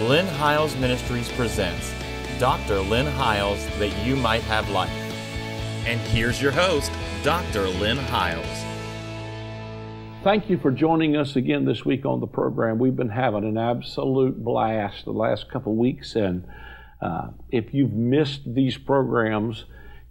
Lynn Hiles Ministries presents Dr. Lynn Hiles That You Might Have Life. And here's your host, Dr. Lynn Hiles. Thank you for joining us again this week on the program. We've been having an absolute blast the last couple weeks, and uh, if you've missed these programs,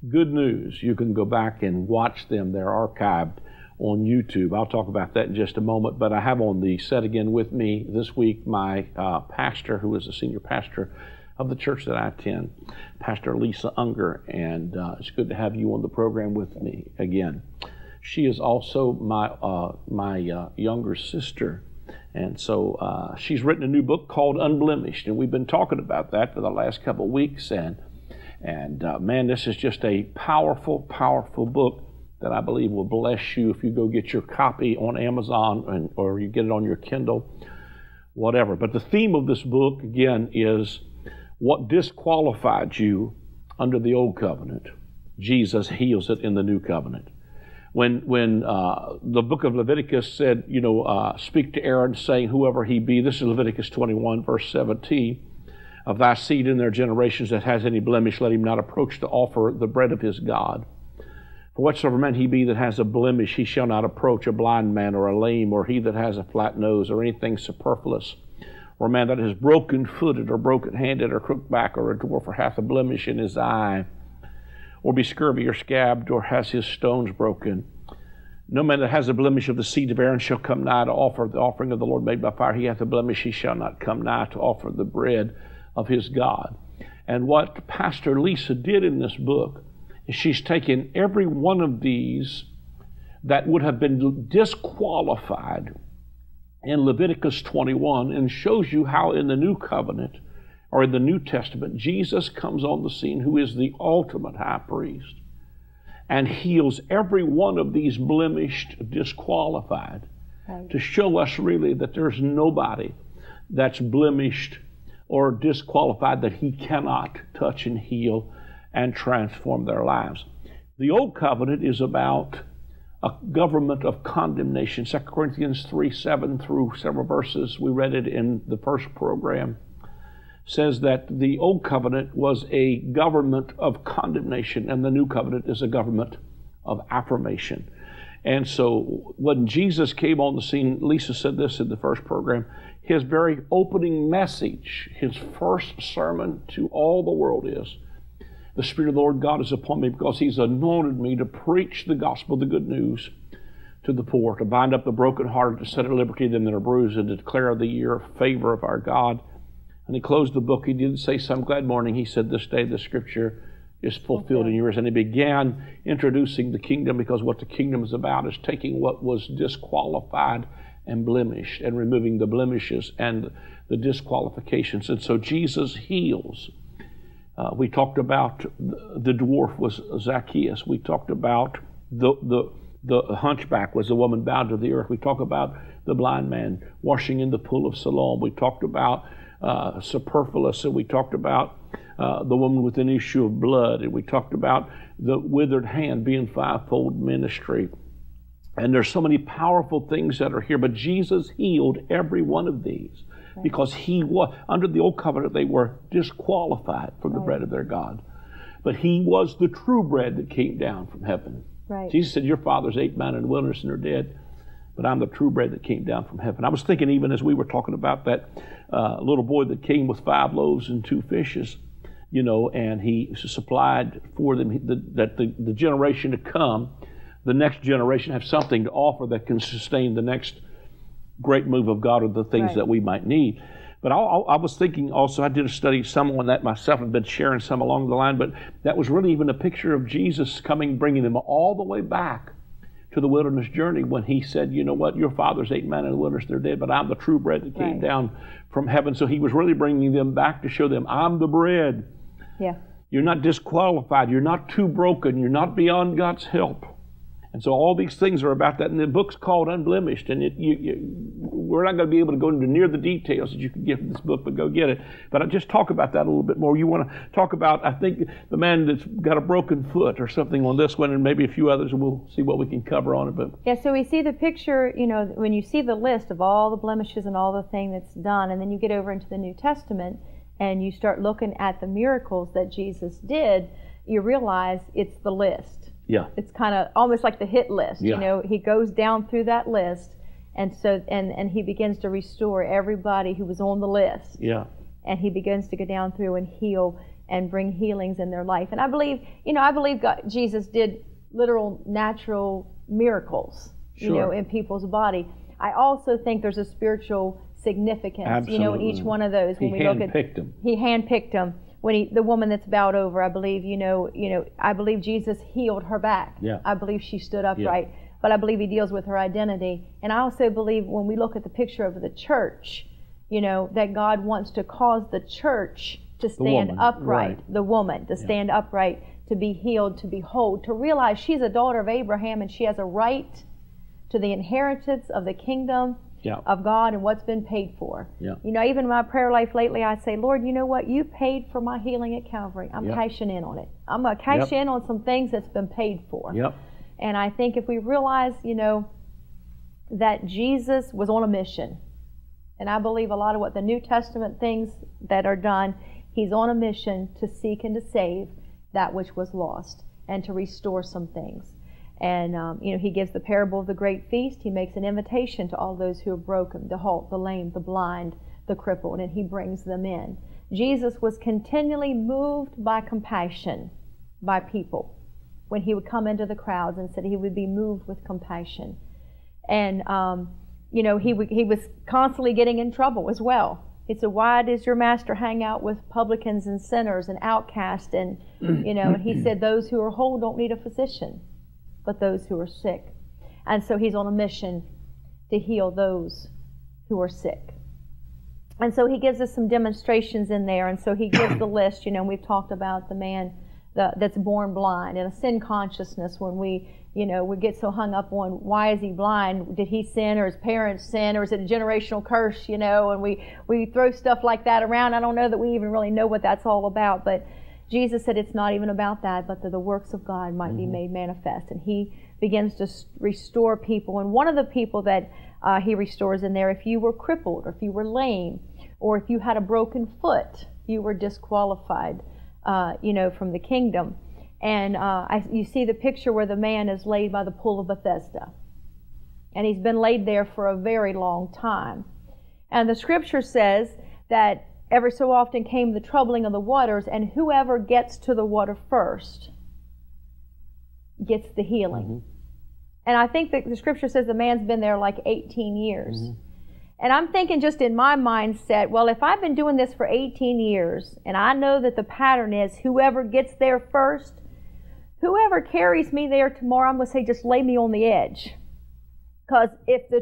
good news. You can go back and watch them. They're archived on YouTube. I'll talk about that in just a moment. But I have on the set again with me this week my uh, pastor, who is the senior pastor of the church that I attend, Pastor Lisa Unger, and uh, it's good to have you on the program with me again. She is also my uh, my uh, younger sister, and so uh, she's written a new book called Unblemished, and we've been talking about that for the last couple of weeks. And and uh, man, this is just a powerful, powerful book that I believe will bless you if you go get your copy on Amazon and, or you get it on your Kindle, whatever. But the theme of this book, again, is what disqualified you under the old covenant. Jesus heals it in the new covenant. When, when uh, the book of Leviticus said, you know, uh, speak to Aaron, saying, whoever he be, this is Leviticus 21, verse 17, of thy seed in their generations that has any blemish, let him not approach to offer the bread of his God. For whatsoever man he be that has a blemish, he shall not approach a blind man or a lame, or he that has a flat nose, or anything superfluous, or a man that is broken footed, or broken handed, or crooked back, or a dwarf, or hath a blemish in his eye, or be scurvy or scabbed, or has his stones broken. No man that has a blemish of the seed of Aaron shall come nigh to offer the offering of the Lord made by fire. He hath a blemish, he shall not come nigh to offer the bread of his God. And what Pastor Lisa did in this book she's taken every one of these that would have been disqualified in Leviticus 21 and shows you how in the new covenant or in the New Testament, Jesus comes on the scene who is the ultimate high priest and heals every one of these blemished, disqualified, right. to show us really that there's nobody that's blemished or disqualified that he cannot touch and heal and transform their lives. The old covenant is about a government of condemnation. 2 Corinthians 3 7 through several verses, we read it in the first program, says that the old covenant was a government of condemnation, and the new covenant is a government of affirmation. And so when Jesus came on the scene, Lisa said this in the first program, his very opening message, his first sermon to all the world is The Spirit of the Lord God is upon me because He's anointed me to preach the gospel, the good news to the poor, to bind up the brokenhearted, to set at liberty them that are bruised, and to declare the year of favor of our God. And he closed the book. He didn't say some glad morning. He said, This day the scripture is fulfilled okay. in yours. And he began introducing the kingdom because what the kingdom is about is taking what was disqualified and blemished and removing the blemishes and the disqualifications. And so Jesus heals. Uh, we talked about the dwarf was Zacchaeus. We talked about the, the, the hunchback was the woman bowed to the earth. We talked about the blind man washing in the pool of Siloam. We talked about uh, superfluous, and we talked about uh, the woman with an issue of blood, and we talked about the withered hand being fivefold ministry. And there's so many powerful things that are here, but Jesus healed every one of these because he was under the old covenant they were disqualified from the right. bread of their God. But he was the true bread that came down from heaven. Right. Jesus said, Your fathers ate manna in the wilderness and are dead, but I'm the true bread that came down from heaven. I was thinking, even as we were talking about that uh, little boy that came with five loaves and two fishes, you know, and he supplied for them the, that the, the generation to come the next generation have something to offer that can sustain the next great move of God or the things right. that we might need. But I, I, was thinking also, I did a study, some on that myself, and been sharing some along the line, but that was really even a picture of Jesus coming, bringing them all the way back to the wilderness journey when he said, You know what, your fathers ate manna in the wilderness, they're dead, but I'm the true bread that came right. down from heaven. So he was really bringing them back to show them, I'm the bread. Yeah. You're not disqualified, you're not too broken, you're not beyond God's help. And so all these things are about that. And the book's called Unblemished. And it, you, you, we're not going to be able to go into near the details that you can get from this book, but go get it. But I just talk about that a little bit more. You want to talk about, I think, the man that's got a broken foot or something on this one, and maybe a few others, and we'll see what we can cover on it. But yeah, so we see the picture, you know, when you see the list of all the blemishes and all the thing that's done, and then you get over into the New Testament and you start looking at the miracles that Jesus did, you realize it's the list yeah. It's kind of almost like the hit list. Yeah. You know, he goes down through that list, and so and and he begins to restore everybody who was on the list. Yeah. And he begins to go down through and heal and bring healings in their life. And I believe, you know, I believe God, Jesus did literal natural miracles, sure. you know, in people's body. I also think there's a spiritual significance, Absolutely. you know, in each one of those. He when we look at them. he handpicked them when he, the woman that's bowed over, I believe, you know, you know, I believe Jesus healed her back. Yeah. I believe she stood upright. Yeah. But I believe he deals with her identity. And I also believe when we look at the picture of the church, you know, that God wants to cause the church to stand upright, right. the woman to stand yeah. upright, to be healed, to be whole, to realize she's a daughter of Abraham and she has a right to the inheritance of the kingdom yeah. of God and what's been paid for. Yeah. You know, even in my prayer life lately, I say, Lord, you know what? You paid for my healing at Calvary. I'm yep. cashing in on it. I'm going to cash yep. in on some things that's been paid for. Yep. And I think if we realize, you know, that Jesus was on a mission, and I believe a lot of what the New Testament things that are done, he's on a mission to seek and to save that which was lost and to restore some things. And, um, you know, he gives the parable of the great feast. He makes an invitation to all those who are broken, the halt, the lame, the blind, the crippled, and he brings them in. Jesus was continually moved by compassion by people when he would come into the crowds and said he would be moved with compassion. And, um, you know, he, w- he was constantly getting in trouble as well. He said, Why does your master hang out with publicans and sinners and outcasts? And, you know, and he said, Those who are whole don't need a physician but those who are sick. And so he's on a mission to heal those who are sick. And so he gives us some demonstrations in there. And so he gives the list, you know, we've talked about the man the, that's born blind and a sin consciousness when we, you know, we get so hung up on why is he blind? Did he sin or his parents sin or is it a generational curse, you know? And we, we throw stuff like that around. I don't know that we even really know what that's all about, but Jesus said it's not even about that, but that the works of God might mm-hmm. be made manifest. And he begins to restore people. And one of the people that uh, he restores in there, if you were crippled, or if you were lame, or if you had a broken foot, you were disqualified, uh, you know, from the kingdom. And uh, I, you see the picture where the man is laid by the pool of Bethesda. And he's been laid there for a very long time. And the scripture says that Every so often came the troubling of the waters, and whoever gets to the water first gets the healing. Mm-hmm. And I think that the scripture says the man's been there like 18 years. Mm-hmm. And I'm thinking just in my mindset, well, if I've been doing this for 18 years, and I know that the pattern is whoever gets there first, whoever carries me there tomorrow, I'm going to say, just lay me on the edge. Because if the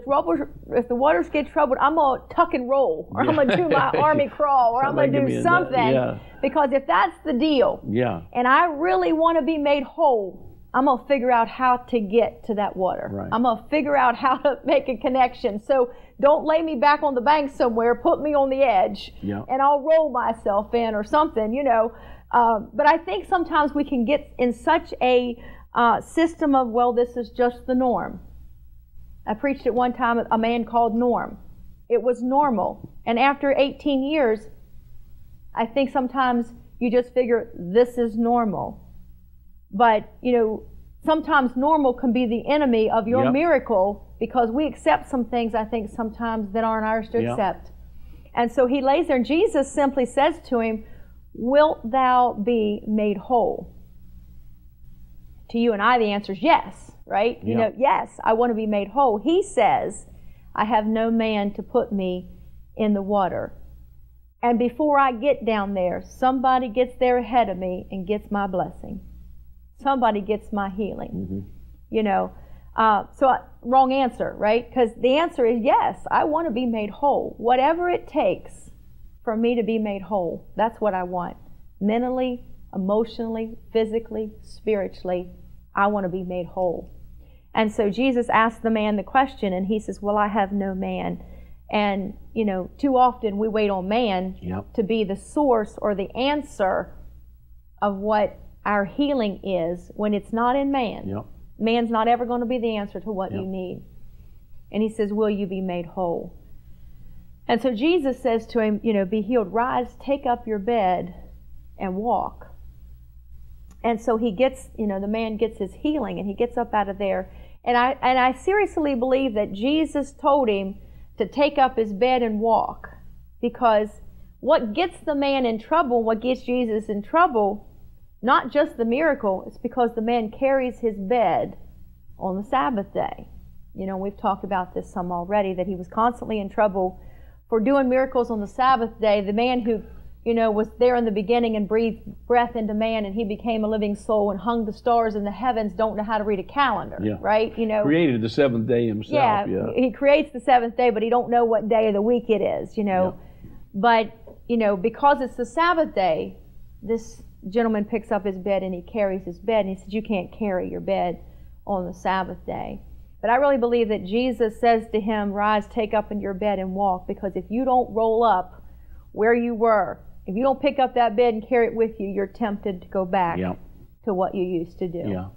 if the waters get troubled, I'm gonna tuck and roll, or yeah. I'm gonna do my army crawl, or I'm gonna do something. Yeah. Because if that's the deal, yeah. and I really want to be made whole, I'm gonna figure out how to get to that water. Right. I'm gonna figure out how to make a connection. So don't lay me back on the bank somewhere. Put me on the edge, yeah. and I'll roll myself in or something, you know. Um, but I think sometimes we can get in such a uh, system of well, this is just the norm I preached at one time a man called Norm. It was normal. And after 18 years, I think sometimes you just figure this is normal. But, you know, sometimes normal can be the enemy of your yep. miracle because we accept some things, I think, sometimes that aren't ours to yep. accept. And so he lays there, and Jesus simply says to him, Wilt thou be made whole? To you and I, the answer is yes right? You know, yes, I want to be made whole. He says, I have no man to put me in the water. And before I get down there, somebody gets there ahead of me and gets my blessing. Somebody gets my healing. Mm-hmm. You know, uh, so I, wrong answer, right? Because the answer is yes, I want to be made whole. Whatever it takes for me to be made whole, that's what I want. Mentally, emotionally, physically, spiritually, I want to be made whole. And so Jesus asked the man the question, and he says, Well, I have no man. And, you know, too often we wait on man Yep. to be the source or the answer of what our healing is when it's not in man. Yep. Man's not ever going to be the answer to what Yep. you need. And he says, Will you be made whole? And so Jesus says to him, You know, be healed. Rise, take up your bed, and walk. And so he gets, you know, the man gets his healing and he gets up out of there. And I, and I seriously believe that Jesus told him to take up his bed and walk because what gets the man in trouble, what gets Jesus in trouble, not just the miracle, it's because the man carries his bed on the Sabbath day. You know, we've talked about this some already, that he was constantly in trouble for doing miracles on the Sabbath day. The man who, you know, was there in the beginning and breathed breath into man and he became a living soul and hung the stars in the heavens don't know how to read a calendar, Yeah. right? You know, Created the seventh day himself. yeah, Yeah. he creates the seventh day, but he don't know what day of the week it is, you know. But you know, because it's the Sabbath day, this gentleman picks up his bed and he carries his bed, and he says, "You can't carry your bed on the Sabbath day." But I really believe that Jesus says to him, "Rise, take up in your bed and walk," because if you don't roll up where you were, if you don't pick up that bed and carry it with you, you're tempted to go back Yeah. to what you used to do. Yeah.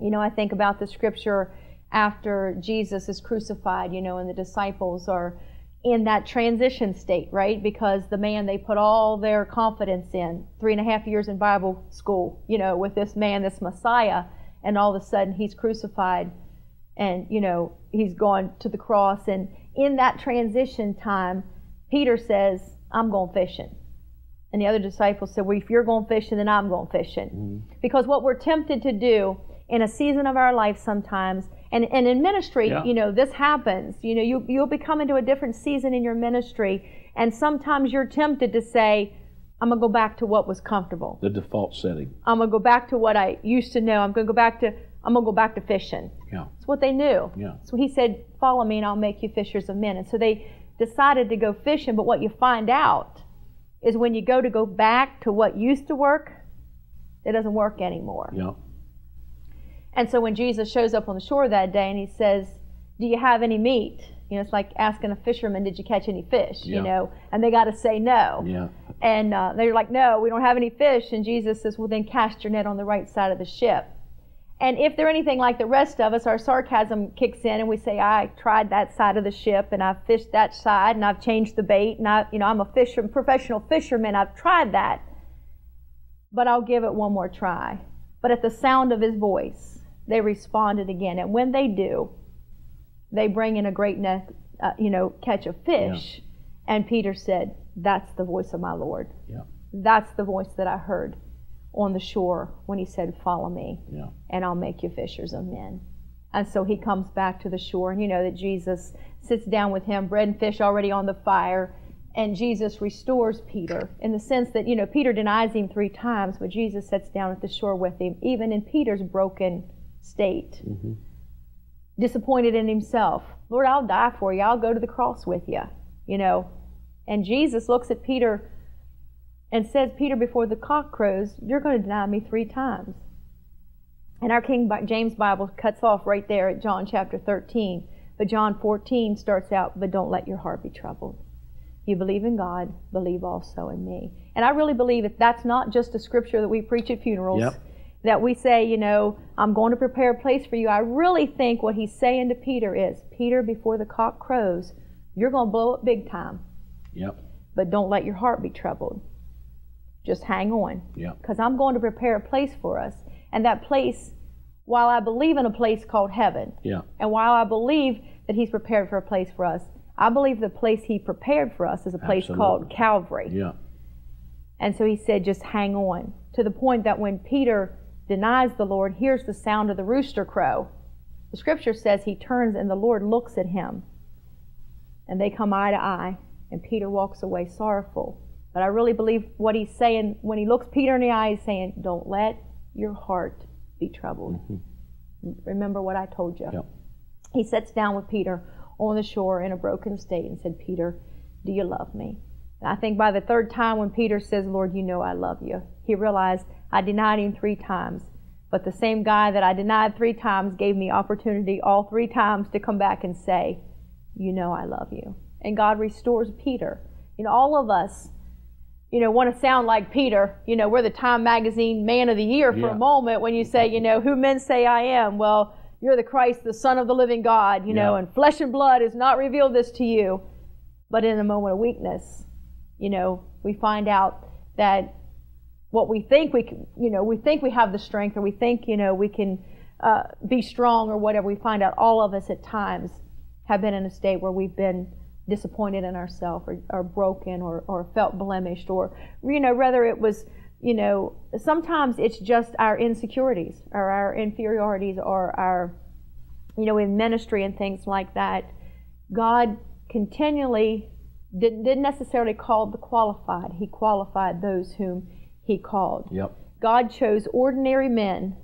You know, I think about the scripture after Jesus is crucified, you know, and the disciples are in that transition state, right? Because the man they put all their confidence in, three and a half years in Bible school, you know, with this man, this Messiah, and all of a sudden he's crucified and, you know, he's gone to the cross. And in that transition time, Peter says, I'm going fishing. And the other disciples said, Well, if you're going fishing, then I'm going fishing. Mm-hmm. Because what we're tempted to do in a season of our life sometimes, and, and in ministry, Yeah. you know, this happens. You know, you, you'll be coming to a different season in your ministry, and sometimes you're tempted to say, I'm going to go back to what was comfortable. The default setting. I'm going to go back to what I used to know. I'm going to go back to, I'm going to go back to fishing. Yeah. It's what they knew. Yeah. So he said, Follow me and I'll make you fishers of men. And so they decided to go fishing. But what you find out is when you go to go back to what used to work, it doesn't work anymore. Yeah. And so when Jesus shows up on the shore that day and he says, Do you have any meat? You know, it's like asking a fisherman, Did you catch any fish? Yeah. You know, and they got to say no. Yeah. And uh, they're like, No, we don't have any fish. And Jesus says, Well, then cast your net on the right side of the ship. And if they're anything like the rest of us, our sarcasm kicks in and we say, I tried that side of the ship and I've fished that side and I've changed the bait and I, you know, I'm a fisher, professional fisherman. I've tried that, but I'll give it one more try. But at the sound of his voice, they responded again. And when they do, they bring in a great net, uh, you know, catch of fish. And Peter said, That's the voice of my Lord. Yeah. That's the voice that I heard on the shore when he said, Follow me Yeah. and I'll make you fishers of men. And so he comes back to the shore, and you know that Jesus sits down with him, bread and fish already on the fire, and Jesus restores Peter in the sense that, you know, Peter denies him three times, but Jesus sits down at the shore with him, even in Peter's broken state, mm-hmm. disappointed in himself. Lord, I'll die for you. I'll go to the cross with you, you know. And Jesus looks at Peter and says, Peter, before the cock crows, you're going to deny me three times. And our King James Bible cuts off right there at John chapter 13. But John 14 starts out, but don't let your heart be troubled. You believe in God, believe also in me. And I really believe that that's not just a scripture that we preach at funerals. Yep. That we say, you know, I'm going to prepare a place for you. I really think what he's saying to Peter is, Peter, before the cock crows, you're going to blow up big time. Yep. But don't let your heart be troubled. Just hang on Yep. because I'm going to prepare a place for us. And that place, while I believe in a place called heaven, Yeah. and while I believe that He's prepared for a place for us, I believe the place He prepared for us is a place called Calvary. Yeah. And so He said, just hang on. To the point that when Peter denies the Lord, hears the sound of the rooster crow. The scripture says he turns and the Lord looks at him. And they come eye to eye, and Peter walks away sorrowful. But I really believe what he's saying when he looks Peter in the eye, he's saying, Don't let your heart be troubled. Mm-hmm. Remember what I told you. Yep. He sits down with Peter on the shore in a broken state and said, Peter, do you love me? And I think by the third time when Peter says, Lord, you know I love you, he realized I denied him three times, But the same guy that I denied three times gave me opportunity all three times to come back and say, You know, I love you. And God restores Peter. You know, all of us, you know, want to sound like Peter. You know, we're the Time Magazine Man of the Year for Yeah. a moment when you say, you know, who men say I am. Well, you're the Christ, the Son of the living God, you know, and flesh and blood has not revealed this to you. But in a moment of weakness, you know, we find out that what we think we can, you know, we think we have the strength or we think, you know, we can uh, be strong or whatever. We find out all of us at times have been in a state where we've been disappointed in ourselves or, or broken or, or felt blemished or, you know, whether it was, you know, sometimes it's just our insecurities or our inferiorities or our, you know, in ministry and things like that. God continually didn't, didn't necessarily call the qualified. He qualified those whom he called. Yep. God chose ordinary men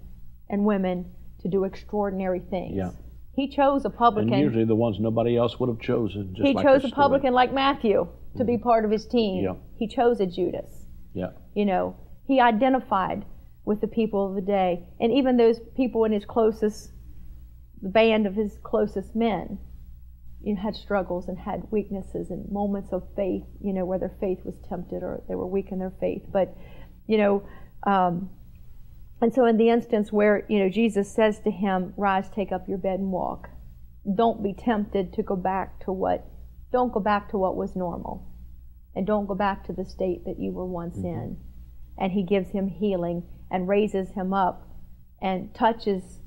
and women to do extraordinary things. Yeah. He chose a publican. And usually the ones nobody else would have chosen. Just he like chose a publican like Matthew to be part of his team. Yeah. He chose a Judas. Yeah. You know, he identified with the people of the day, and even those people in his closest, the band of his closest men, you know, had struggles and had weaknesses and moments of faith. You know, where their faith was tempted or they were weak in their faith. But, you know, um, and so in the instance where you know Jesus says to him, "Rise, take up your bed and walk," don't be tempted to go back to what. Don't go back to what was normal, and don't go back to the state that you were once mm-hmm. in. And he gives him healing and raises him up, and touches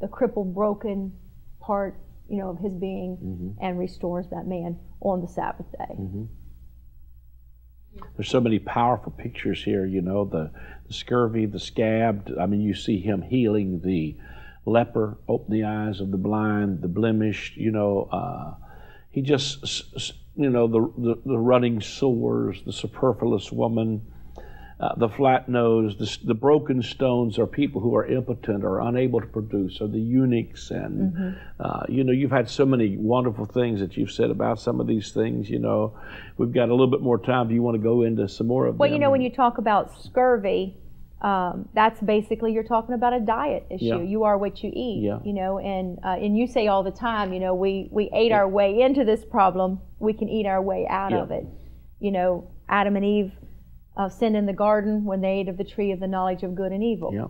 the crippled, broken part, you know, of his being, mm-hmm. and restores that man on the Sabbath day. Mm-hmm. There's so many powerful pictures here, you know, the, the scurvy, the scabbed. I mean, you see him healing the leper, open the eyes of the blind, the blemished, you know. Uh, he just, you know, the, the, the running sores, the superfluous woman, uh, the flat nose, the, the broken stones are people who are impotent or unable to produce, or the eunuchs. And, uh, you know, you've had so many wonderful things that you've said about some of these things. You know, we've got a little bit more time. Do you want to go into some more of them? Well, you know, when you talk about scurvy, um, that's basically you're talking about a diet issue. Yeah. You are what you eat. Yeah. You know, and uh, and you say all the time, you know, we we ate our way into this problem. We can eat our way out Yeah. of it. You know, Adam and Eve uh, sin in the garden when they ate of the tree of the knowledge of good and evil. Yeah.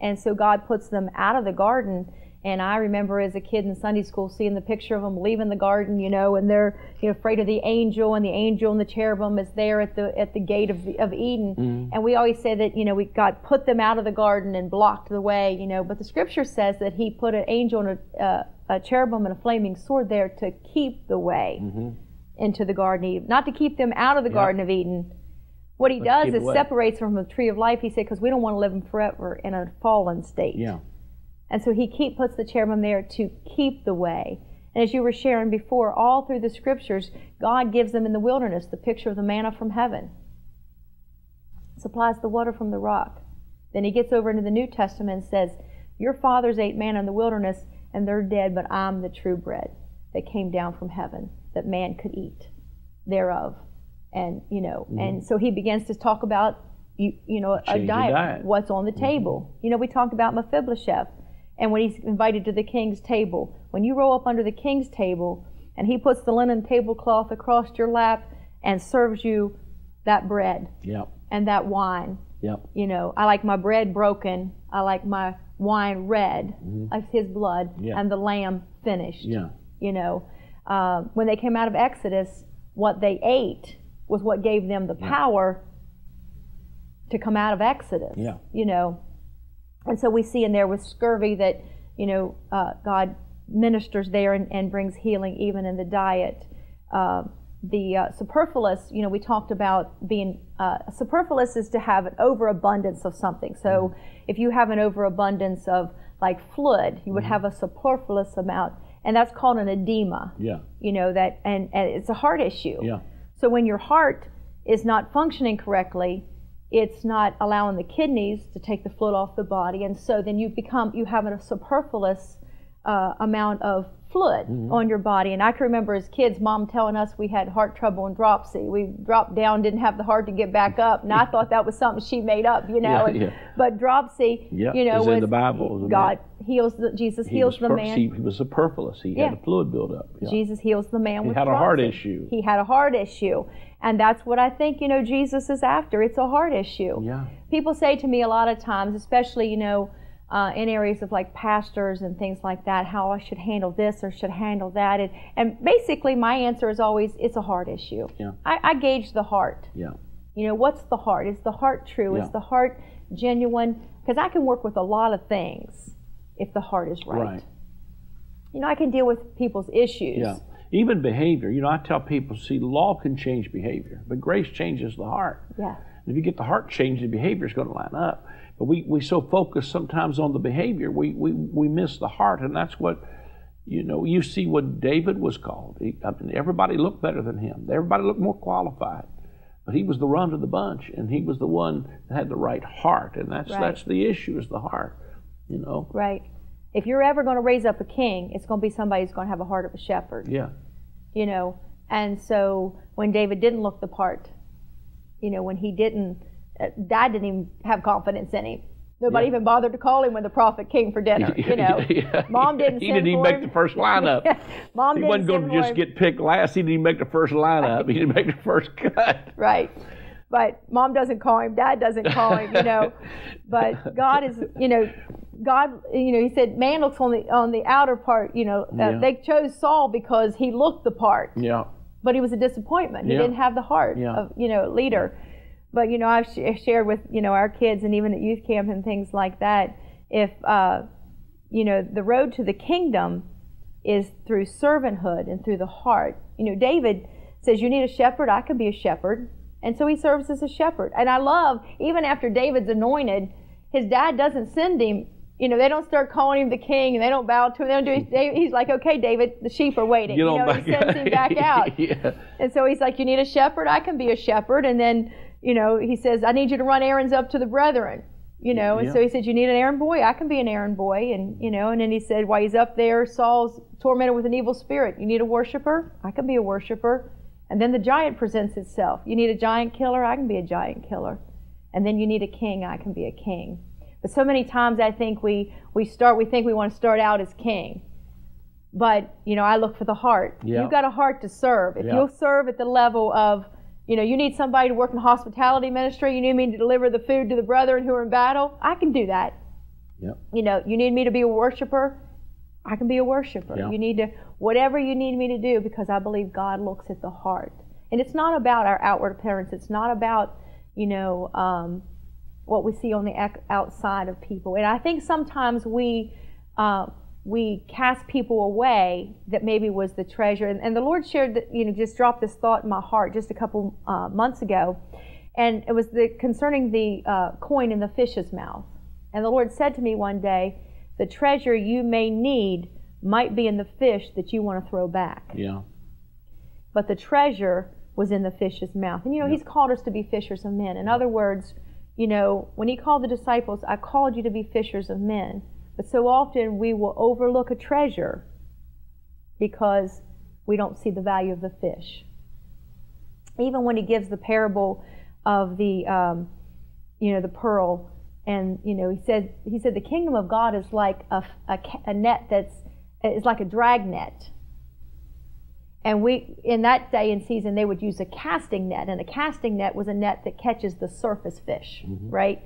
And so God puts them out of the garden. And I remember as a kid in Sunday school seeing the picture of them leaving the garden, you know, and they're you know, afraid of the angel, and the angel and the cherubim is there at the at the gate of, the, of Eden. And we always say that you know we God put them out of the garden and blocked the way, you know. But the Scripture says that He put an angel and a, uh, a cherubim and a flaming sword there to keep the way into the Garden of Eden, not to keep them out of the Garden of Eden. What He does is away. separates from the tree of life. He said because we don't want to live forever in a fallen state. Yeah. And so he keep, puts the cherubim there to keep the way. And as you were sharing before, all through the scriptures, God gives them in the wilderness the picture of the manna from heaven, supplies the water from the rock. Then he gets over into the New Testament and says, Your fathers ate manna in the wilderness, and they're dead, but I'm the true bread that came down from heaven that man could eat thereof. And, you know, and so he begins to talk about, you, you know, a Change diet, diet. what's on the table. You know, we talked about Mephibosheth and when he's invited to the king's table. When you roll up under the king's table and he puts the linen tablecloth across your lap and serves you that bread Yeah. and that wine. Yeah. You know, I like my bread broken. I like my wine red, like his blood, Mm-hmm. Yeah. and the lamb finished. Yeah. You know, uh, when they came out of Exodus, what they ate was what gave them the power to come out of Exodus. Yeah. You know, and so we see in there with scurvy that, you know, uh, God ministers there and, and brings healing even in the diet. Uh, the uh, superfluous, you know, we talked about being uh, superfluous is to have an overabundance of something. So if you have an overabundance of like fluid, you would have a superfluous amount, and that's called an edema. Yeah. You know that, and, and it's a heart issue. Yeah. So when your heart is not functioning correctly, it's not allowing the kidneys to take the fluid off the body, and so then you become you have a superfluous uh, amount of fluid mm-hmm. on your body. And I can remember as kids, mom telling us we had heart trouble and dropsy. We dropped down, didn't have the heart to get back up, and I thought that was something she made up, you know. Yeah, And- yeah. But dropsy, Yep, you know, was in the Bible, God heals the Jesus He heals the per- man. He, he was superfluous. He Yeah. had a fluid buildup. Yeah. Jesus heals the man He with had a heart issue. He had a heart issue. And that's what I think, you know, Jesus is after. It's a heart issue. Yeah. People say to me a lot of times, especially, you know, uh, in areas of like pastors and things like that, how I should handle this or should handle that. And, and basically, my answer is always, it's a heart issue. Yeah. I, I gauge the heart. Yeah. You know, what's the heart? Is the heart true? Yeah. Is the heart genuine? Because I can work with a lot of things if the heart is right. Right. You know, I can deal with people's issues. Yeah. Even behavior. You know, I tell people, see, law can change behavior, but grace changes the heart. Yeah. If you get the heart changed, the behavior is going to line up. But we, we so focus sometimes on the behavior, we, we, we miss the heart, and that's what, you know, you see what David was called. He, I mean, everybody looked better than him. Everybody looked more qualified. But he was the run of the bunch, and he was the one that had the right heart, and that's Right. that's the issue is the heart, you know. Right. If you're ever going to raise up a king, it's going to be somebody who's going to have a heart of a shepherd. Yeah, You know, and so when David didn't look the part, you know, when he didn't, Dad didn't even have confidence in him. Nobody Yeah. even bothered to call him when the prophet came for dinner. You know, Yeah. Mom didn't. He didn't even make the first lineup. Mom He wasn't going to just him. get picked last. He didn't even make the first lineup. He didn't make the first cut. Right. But mom doesn't call him, dad doesn't call him, you know. But God is, you know, God, you know, he said man looks on the on the outer part, you know. Uh, Yeah. They chose Saul because he looked the part, Yeah, but he was a disappointment. He didn't have the heart of, you know, leader. But you know, I've sh- shared with you know our kids and even at youth camp and things like that. If uh, you know, the road to the kingdom is through servanthood and through the heart. You know, David says, You need a shepherd, I can be a shepherd. And so he serves as a shepherd. And I love, even after David's anointed, his dad doesn't send him. You know, they don't start calling him the king and they don't bow to him. They don't do, they, he's like, okay, David, the sheep are waiting. You on know, he sends him back out. yeah. And so he's like, You need a shepherd? I can be a shepherd. And then, you know, he says, I need you to run errands up to the brethren. You know, and Yeah. so he said, You need an errand boy? I can be an errand boy. And, you know, and then he said, While he's up there, Saul's tormented with an evil spirit. You need a worshiper? I can be a worshiper. And then the giant presents itself. You need a giant killer? I can be a giant killer. And then you need a king? I can be a king. But so many times I think we, we start, we think we want to start out as king. But, you know, I look for the heart. Yeah. You've got a heart to serve. If Yeah. you'll serve at the level of, you know, you need somebody to work in hospitality ministry, you need me to deliver the food to the brethren who are in battle, I can do that. Yep. You know, you need me to be a worshiper, I can be a worshiper. Yeah. You need to, whatever you need me to do, because I believe God looks at the heart. And it's not about our outward appearance, it's not about, you know, um, what we see on the outside of people. And I think sometimes we, uh, we cast people away that maybe was the treasure. And, and the Lord shared, that, you know, just dropped this thought in my heart just a couple uh, months ago, and it was the concerning the uh, coin in the fish's mouth. And the Lord said to me one day, "The treasure you may need might be in the fish that you want to throw back, Yeah. but the treasure was in the fish's mouth." And you know, He's called us to be fishers of men. In other words, you know, when He called the disciples, "I called you to be fishers of men." But so often we will overlook a treasure because we don't see the value of the fish. Even when he gives the parable of the, um, you know, the pearl, and you know, he said he said the kingdom of God is like a, a, a net that's is like a drag net. And we, in that day and season, they would use a casting net, and a casting net was a net that catches the surface fish, right?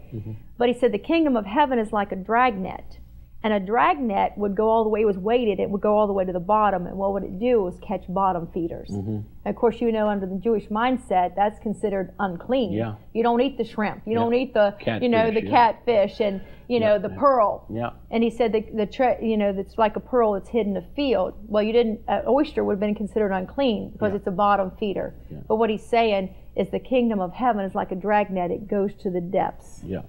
But he said the kingdom of heaven is like a drag net. And a drag net would go all the way, it was weighted, it would go all the way to the bottom. And what would it do was catch bottom feeders. And of course, you know, under the Jewish mindset, that's considered unclean. Yeah. You don't eat the shrimp. You don't eat the, you know, the yeah. catfish and, you know, the pearl. Yeah. And he said the, the tre- you know, that's like a pearl that's hidden in a field. Well, you didn't, an oyster would have been considered unclean because Yeah. it's a bottom feeder. Yeah. But what he's saying is the kingdom of heaven is like a dragnet. It goes to the depths Yeah.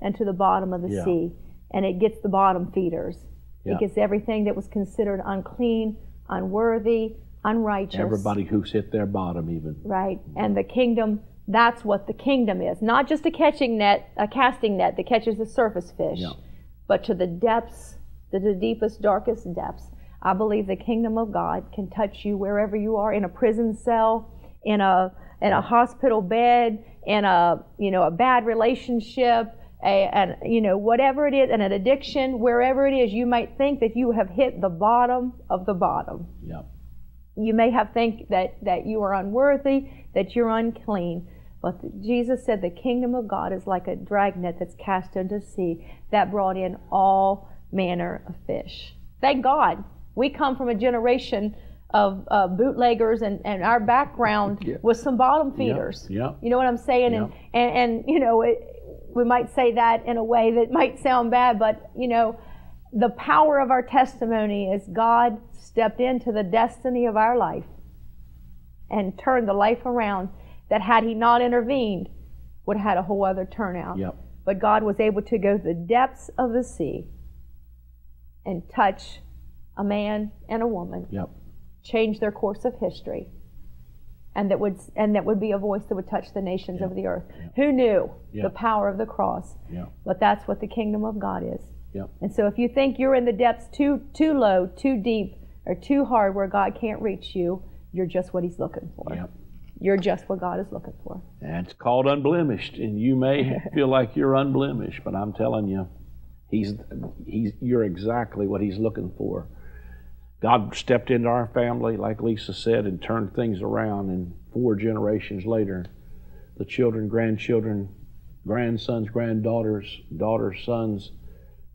and to the bottom of the Yeah. sea. And it gets the bottom feeders. Yeah. It gets everything that was considered unclean, unworthy, unrighteous. Everybody who's hit their bottom, even. Right. And the kingdom, that's what the kingdom is. Not just a catching net, a casting net that catches the surface fish, Yeah. but to the depths, to the deepest, darkest depths. I believe the kingdom of God can touch you wherever you are in a prison cell, in a in a hospital bed, in a you know a bad relationship, a, and you know whatever it is, and an addiction, wherever it is, you might think that you have hit the bottom of the bottom. Yep. You may have think that that you are unworthy, that you're unclean. But the, Jesus said the kingdom of God is like a dragnet that's cast into sea that brought in all manner of fish. Thank God we come from a generation of uh, bootleggers, and, and our background Yeah. was some bottom feeders. yeah. You know what I'm saying? And, Yeah. and, and, you know, it, we might say that in a way that might sound bad, but, you know, the power of our testimony is God stepped into the destiny of our life and turned the life around that had he not intervened would have had a whole other turnout. Yep. But God was able to go to the depths of the sea and touch a man and a woman, Yep. change their course of history, and that would and that would be a voice that would touch the nations of the earth. Who knew Yeah. the power of the cross? But that's what the kingdom of God is. And so if you think you're in the depths too too low, too deep, or too hard where God can't reach you, you're just what he's looking for. You're just what God is looking for. And it's called unblemished, and you may feel like you're unblemished, but I'm telling you, he's he's you're exactly what he's looking for. God stepped into our family, like Lisa said, and turned things around. And four generations later, the children, grandchildren, grandsons, granddaughters, daughters, sons,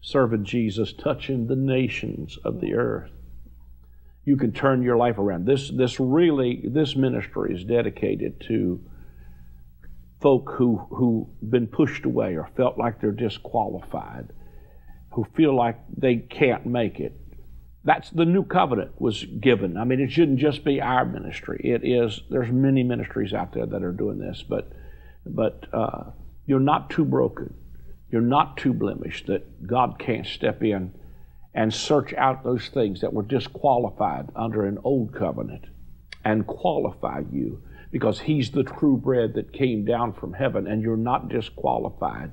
serving Jesus, touching the nations of the earth you can turn your life around. This this really this ministry is dedicated to folk who who been pushed away or felt like they're disqualified, who feel like they can't make it. That's the new covenant was given. I mean, it shouldn't just be our ministry. It is. There's many ministries out there that are doing this, but but uh, you're not too broken. You're not too blemished that God can't step in and search out those things that were disqualified under an old covenant and qualify you because He's the true bread that came down from heaven, and you're not disqualified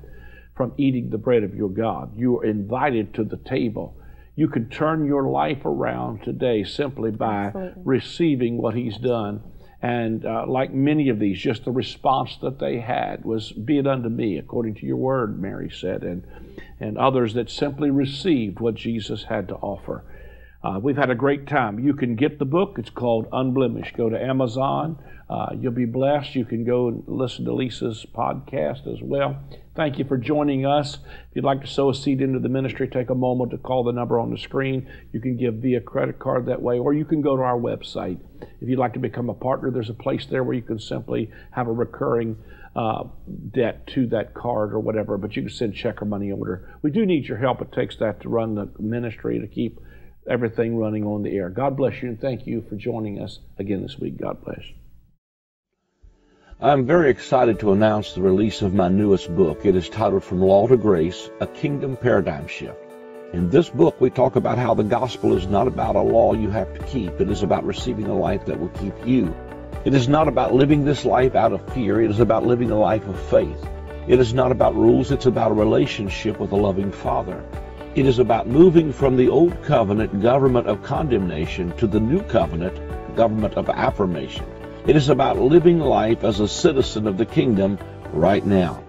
from eating the bread of your God. You are invited to the table. You can turn your life around today simply by Absolutely. receiving what He's done. And uh, like many of these, just the response that they had was, Be it unto me, according to your word, Mary said, and, and others that simply received what Jesus had to offer. Uh, we've had a great time. You can get the book. It's called Unblemished. Go to Amazon. Uh, you'll be blessed. You can go and listen to Lisa's podcast as well. Thank you for joining us. If you'd like to sow a seed into the ministry, take a moment to call the number on the screen. You can give via credit card that way, or you can go to our website. If you'd like to become a partner, there's a place there where you can simply have a recurring uh, debt to that card or whatever, but you can send check or money order. We do need your help. It takes that to run the ministry, to keep everything running on the air. God bless you and thank you for joining us again this week. God bless. I'm very excited to announce the release of my newest book. It is titled From Law to Grace, A Kingdom Paradigm Shift. In this book, we talk about how the gospel is not about a law you have to keep. It is about receiving a life that will keep you. It is not about living this life out of fear. It is about living a life of faith. It is not about rules. It's about a relationship with a loving Father. It is about moving from the old covenant government of condemnation to the new covenant government of affirmation. It is about living life as a citizen of the kingdom right now.